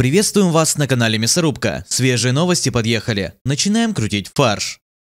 Приветствуем вас на канале Мясорубка. Свежие новости подъехали. Начинаем крутить фарш.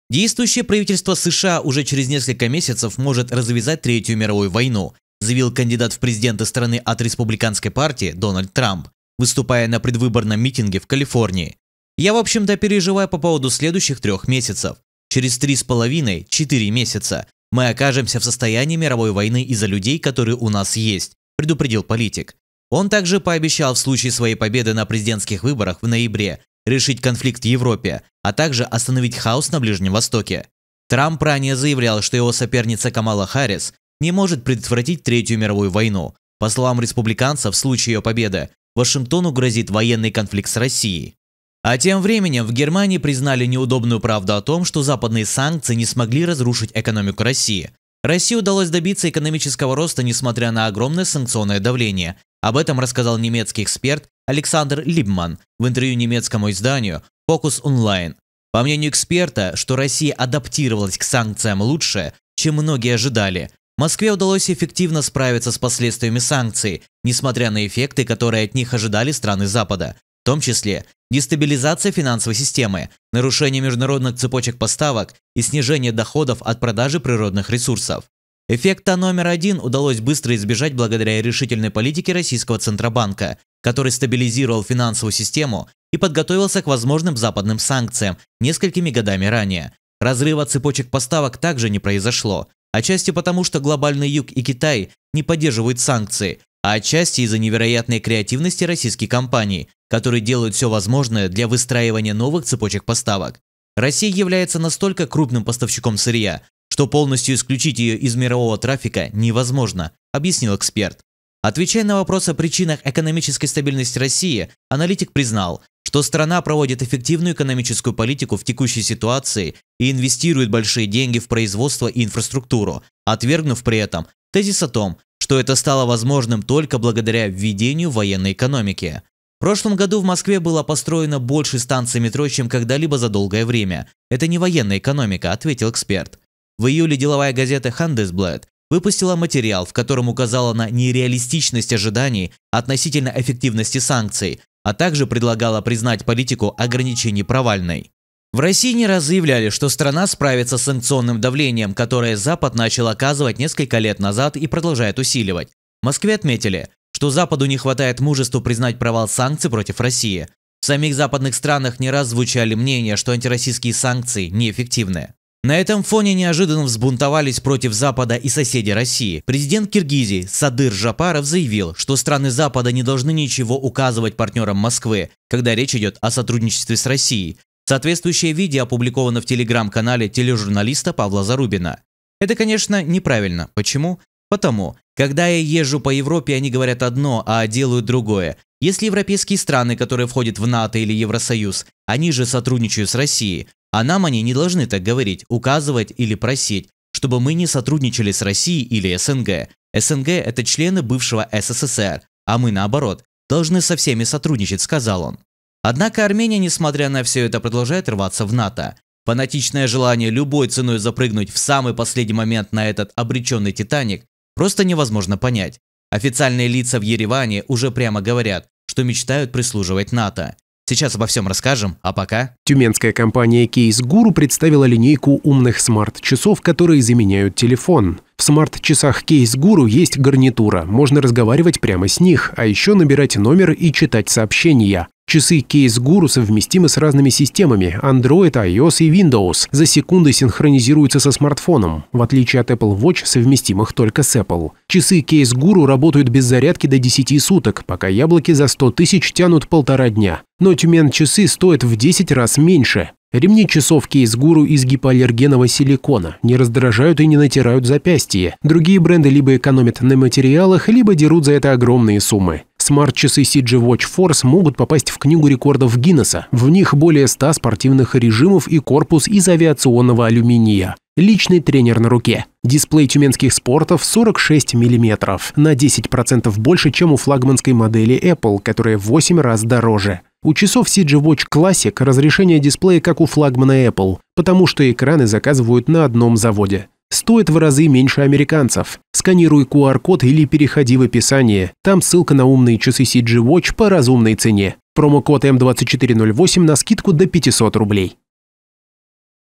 Действующее правительство США уже через несколько месяцев может развязать Третью мировую войну, заявил кандидат в президенты страны от республиканской партии Дональд Трамп, выступая на предвыборном митинге в Калифорнии. Я, в общем-то, переживаю по поводу следующих трех месяцев. Через три с половиной, четыре месяца мы окажемся в состоянии мировой войны из-за людей, которые у нас есть, предупредил политик. Он также пообещал в случае своей победы на президентских выборах в ноябре решить конфликт в Европе, а также остановить хаос на Ближнем Востоке. Трамп ранее заявлял, что его соперница Камала Харрис не может предотвратить Третью мировую войну. По словам республиканцев, в случае ее победы Вашингтону грозит военный конфликт с Россией. А тем временем в Германии признали неудобную правду о том, что западные санкции не смогли разрушить экономику России. России удалось добиться экономического роста, несмотря на огромное санкционное давление, об этом рассказал немецкий эксперт Александр Либман в интервью немецкому изданию Focus Online. По мнению эксперта, что Россия адаптировалась к санкциям лучше, чем многие ожидали. Москве удалось эффективно справиться с последствиями санкций, несмотря на эффекты, которые от них ожидали страны Запада, в том числе дестабилизация финансовой системы, нарушение международных цепочек поставок и снижение доходов от продажи природных ресурсов. Эффекта номер один удалось быстро избежать благодаря решительной политике российского Центробанка, который стабилизировал финансовую систему и подготовился к возможным западным санкциям несколькими годами ранее. Разрыва цепочек поставок также не произошло, отчасти потому, что глобальный юг и Китай не поддерживают санкции, а отчасти из-за невероятной креативности российских компаний, которые делают все возможное для выстраивания новых цепочек поставок. Россия является настолько крупным поставщиком сырья, что полностью исключить ее из мирового трафика невозможно, объяснил эксперт. Отвечая на вопрос о причинах экономической стабильности России, аналитик признал, что страна проводит эффективную экономическую политику в текущей ситуации и инвестирует большие деньги в производство и инфраструктуру, отвергнув при этом тезис о том, что это стало возможным только благодаря введению военной экономики. В прошлом году в Москве было построено больше станций метро, чем когда-либо за долгое время. Это не военная экономика, ответил эксперт. В июле деловая газета Handelsblatt выпустила материал, в котором указала на нереалистичность ожиданий относительно эффективности санкций, а также предлагала признать политику ограничений провальной. В России не раз заявляли, что страна справится с санкционным давлением, которое Запад начал оказывать несколько лет назад и продолжает усиливать. В Москве отметили, что Западу не хватает мужества признать провал санкций против России. В самих западных странах не раз звучали мнения, что антироссийские санкции неэффективны. На этом фоне неожиданно взбунтовались против Запада и соседи России. Президент Киргизии Садыр Жапаров заявил, что страны Запада не должны ничего указывать партнерам Москвы, когда речь идет о сотрудничестве с Россией. Соответствующее видео опубликовано в телеграм-канале тележурналиста Павла Зарубина. Это, конечно, неправильно. Почему? Потому, когда я езжу по Европе, они говорят одно, а делают другое. Если европейские страны, которые входят в НАТО или Евросоюз, они же сотрудничают с Россией, а нам они не должны так говорить, указывать или просить, чтобы мы не сотрудничали с Россией или СНГ. СНГ – это члены бывшего СССР, а мы наоборот, должны со всеми сотрудничать, сказал он. Однако Армения, несмотря на все это, продолжает рваться в НАТО. Фанатичное желание любой ценой запрыгнуть в самый последний момент на этот обреченный Титаник просто невозможно понять. Официальные лица в Ереване уже прямо говорят, что мечтают прислуживать НАТО. Сейчас обо всем расскажем, а пока... Тюменская компания Case Guru представила линейку умных смарт-часов, которые заменяют телефон. В смарт-часах Case Guru есть гарнитура, можно разговаривать прямо с них, а еще набирать номер и читать сообщения. Часы Case Guru совместимы с разными системами Android, iOS и Windows. За секунды синхронизируются со смартфоном, в отличие от Apple Watch, совместимых только с Apple. Часы Case Guru работают без зарядки до 10 суток, пока яблоки за 100 тысяч тянут полтора дня. Но Тюмен часы стоят в 10 раз меньше. Ремни часов Guru из гипоаллергенового силикона не раздражают и не натирают запястье. Другие бренды либо экономят на материалах, либо дерут за это огромные суммы. Смарт-часы CG Watch Force могут попасть в Книгу рекордов Гиннесса. В них более 100 спортивных режимов и корпус из авиационного алюминия. Личный тренер на руке. Дисплей тюменских спортов 46 мм, на 10% больше, чем у флагманской модели Apple, которая в 8 раз дороже. У часов CG Watch Classic разрешение дисплея как у флагмана Apple, потому что экраны заказывают на одном заводе стоит в разы меньше американцев. Сканируй QR-код или переходи в описание. Там ссылка на умные часы CG Watch по разумной цене. Промокод М2408 на скидку до 500 рублей.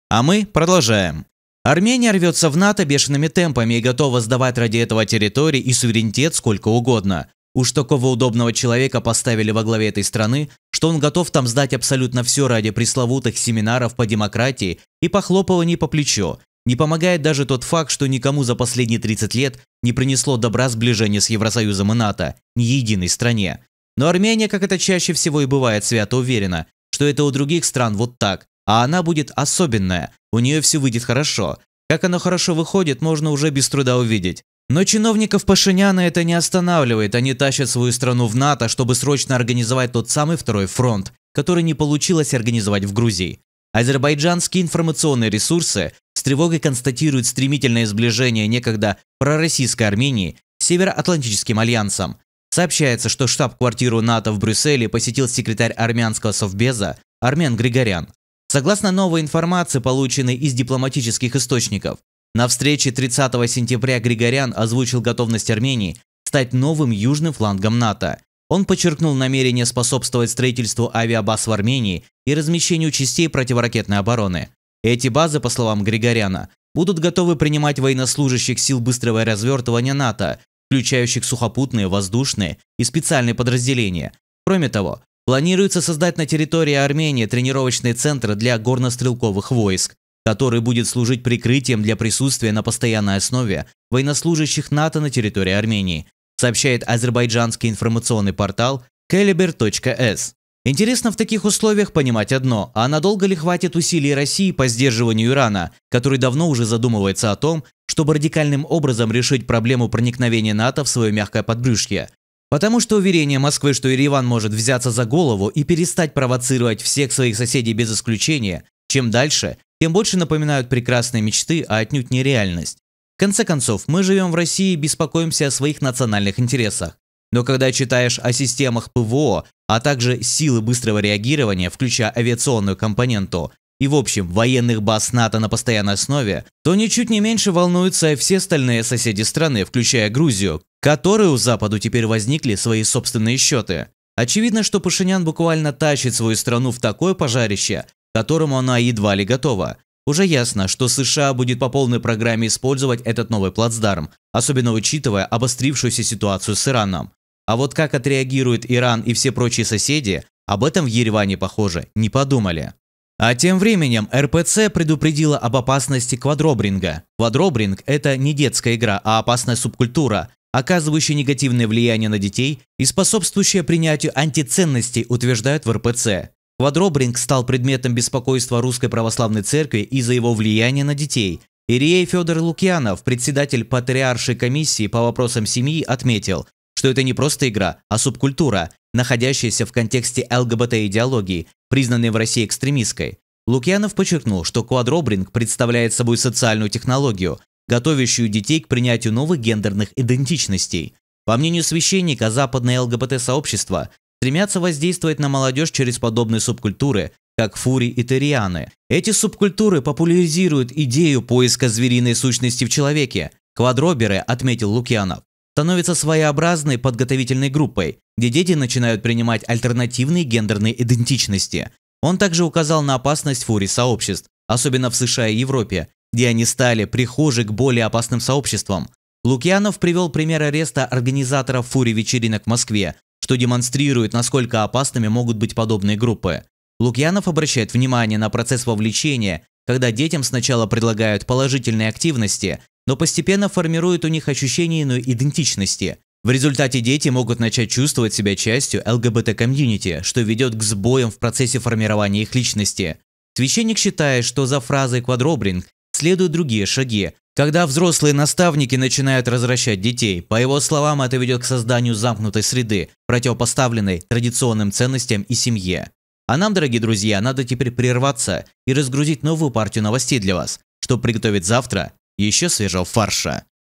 А мы продолжаем. Армения рвется в НАТО бешеными темпами и готова сдавать ради этого территории и суверенитет сколько угодно. Уж такого удобного человека поставили во главе этой страны, что он готов там сдать абсолютно все ради пресловутых семинаров по демократии и похлопываний по плечу. Не помогает даже тот факт, что никому за последние 30 лет не принесло добра сближения с Евросоюзом и НАТО, ни единой стране. Но Армения, как это чаще всего и бывает, свято уверена, что это у других стран вот так, а она будет особенная, у нее все выйдет хорошо. Как оно хорошо выходит, можно уже без труда увидеть. Но чиновников Пашиняна это не останавливает, они тащат свою страну в НАТО, чтобы срочно организовать тот самый второй фронт, который не получилось организовать в Грузии. Азербайджанские информационные ресурсы тревогой констатируют стремительное сближение некогда пророссийской Армении с Североатлантическим альянсом. Сообщается, что штаб-квартиру НАТО в Брюсселе посетил секретарь армянского совбеза Армен Григорян. Согласно новой информации, полученной из дипломатических источников, на встрече 30 сентября Григорян озвучил готовность Армении стать новым южным флангом НАТО. Он подчеркнул намерение способствовать строительству авиабаз в Армении и размещению частей противоракетной обороны. Эти базы, по словам Григоряна, будут готовы принимать военнослужащих сил быстрого развертывания НАТО, включающих сухопутные, воздушные и специальные подразделения. Кроме того, планируется создать на территории Армении тренировочные центры для горнострелковых войск, который будет служить прикрытием для присутствия на постоянной основе военнослужащих НАТО на территории Армении, сообщает азербайджанский информационный портал caliber.s. Интересно в таких условиях понимать одно, а надолго ли хватит усилий России по сдерживанию Ирана, который давно уже задумывается о том, чтобы радикальным образом решить проблему проникновения НАТО в свое мягкое подбрюшье. Потому что уверение Москвы, что Ереван может взяться за голову и перестать провоцировать всех своих соседей без исключения, чем дальше, тем больше напоминают прекрасные мечты, а отнюдь не реальность. В конце концов, мы живем в России и беспокоимся о своих национальных интересах. Но когда читаешь о системах ПВО, а также силы быстрого реагирования, включая авиационную компоненту, и в общем военных баз НАТО на постоянной основе, то ничуть не меньше волнуются все остальные соседи страны, включая Грузию, которые у Западу теперь возникли свои собственные счеты. Очевидно, что Пашинян буквально тащит свою страну в такое пожарище, которому она едва ли готова. Уже ясно, что США будет по полной программе использовать этот новый плацдарм, особенно учитывая обострившуюся ситуацию с Ираном. А вот как отреагирует Иран и все прочие соседи, об этом в Ереване, похоже, не подумали. А тем временем РПЦ предупредила об опасности квадробринга. Квадробринг – это не детская игра, а опасная субкультура, оказывающая негативное влияние на детей и способствующая принятию антиценностей, утверждают в РПЦ. Квадробринг стал предметом беспокойства Русской Православной Церкви из-за его влияния на детей. Ирией Федор Лукьянов, председатель Патриаршей комиссии по вопросам семьи, отметил, что это не просто игра, а субкультура, находящаяся в контексте ЛГБТ-идеологии, признанной в России экстремистской. Лукьянов подчеркнул, что квадробринг представляет собой социальную технологию, готовящую детей к принятию новых гендерных идентичностей. По мнению священника, западное ЛГБТ-сообщество стремятся воздействовать на молодежь через подобные субкультуры, как фури и терианы. Эти субкультуры популяризируют идею поиска звериной сущности в человеке. Квадроберы, отметил Лукьянов, становятся своеобразной подготовительной группой, где дети начинают принимать альтернативные гендерные идентичности. Он также указал на опасность фури сообществ, особенно в США и Европе, где они стали прихожи к более опасным сообществам. Лукьянов привел пример ареста организаторов фури вечеринок в Москве, что демонстрирует, насколько опасными могут быть подобные группы. Лукьянов обращает внимание на процесс вовлечения, когда детям сначала предлагают положительные активности, но постепенно формируют у них ощущение иной идентичности. В результате дети могут начать чувствовать себя частью ЛГБТ-комьюнити, что ведет к сбоям в процессе формирования их личности. Священник считает, что за фразой «квадробринг» следуют другие шаги, когда взрослые наставники начинают развращать детей, по его словам, это ведет к созданию замкнутой среды, противопоставленной традиционным ценностям и семье. А нам, дорогие друзья, надо теперь прерваться и разгрузить новую партию новостей для вас, чтобы приготовить завтра еще свежего фарша.